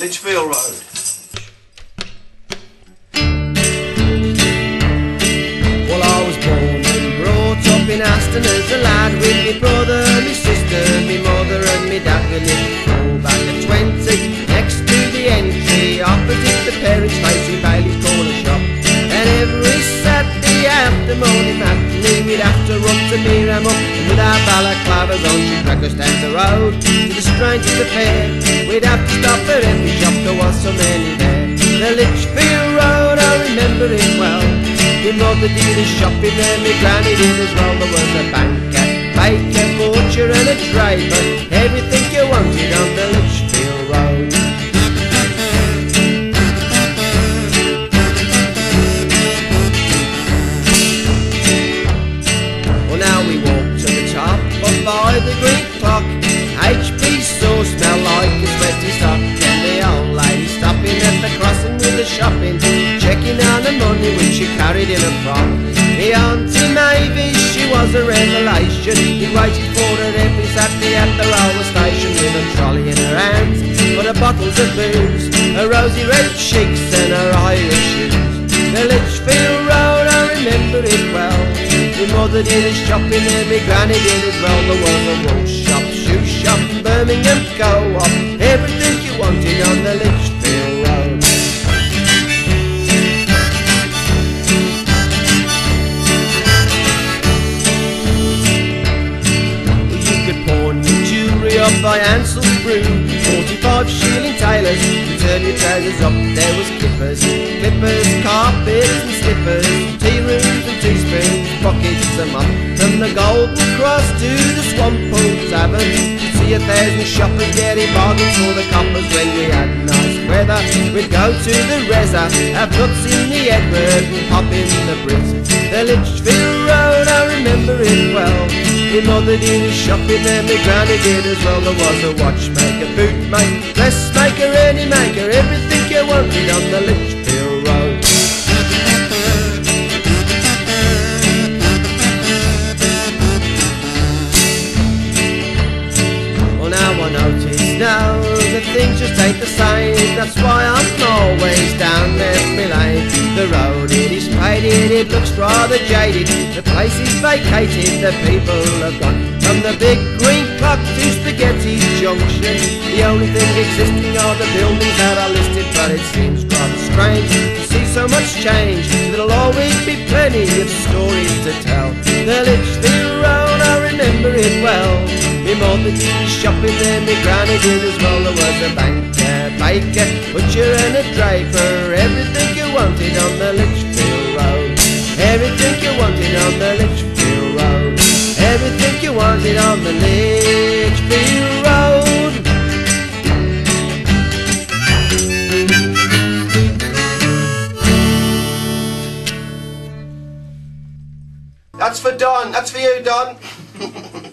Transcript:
Lichfield Road. Well, I was born and brought up in Aston as a lad with me brother, me sister, me mother and me dad. We lived all back at 20 next to the entry opposite the Perry's place in Bailey's corner shop. And every Saturday after morning we'd have to run to Miram up and with our balaclavas on she'd drag us down the road to the strangers affair. We'd have to stop at every shop, there was so many there. The Lichfield Road, I remember it well. My mother did a shopping there, my granny did as well. There was a banker, baker, butcher and a driver Everything you wanted on the the money which she carried in her frock. The auntie Mavis, she was a revelation. We waited for her every Saturday at the railway station with a trolley in her hands, for the bottles of booze, her rosy red cheeks and her Irish shoes. The Lichfield Road, I remember it well. My mother did a shopping my granny did as well. There was a shop, shoe shop, Birmingham co-op. Up by Ansell's Brew 45 shilling tailors to turn your trousers up. There was clippers, clippers, carpets and slippers Tea rooms and teaspoons, pockets and up From the Golden Cross to the Swamp Pool Tavern. See a thousand shoppers getting bargains for the coppers When we had nice weather. We'd go to the Reza Have nuts in the Edward and pop in the Brit The Lichfield Road, I remember it my mother did a shopping there, my granny did as well. There was a watchmaker, bootmaker, dressmaker, any maker, everything you wanted on the Lichfield Road. Well now I notice now that things just ain't the same That's why I'm always down memory lane The road it is faded, it looks rather jaded. The place is vacated, the people have gone. From the big green clock to Spaghetti Junction The only thing existing are the buildings that are listed. But it seems rather strange to see so much change. There'll always be plenty of stories to tell. The Lichfield Road, I remember it well. My mother did shopping there, my granny did as well. There was a banker, baker, butcher and a draper. Everything you wanted on the Lichfield Road. Everything you wanted on the Lichfield Road. Everything you wanted on the Lichfield Road. That's for Don. That's for you, Don.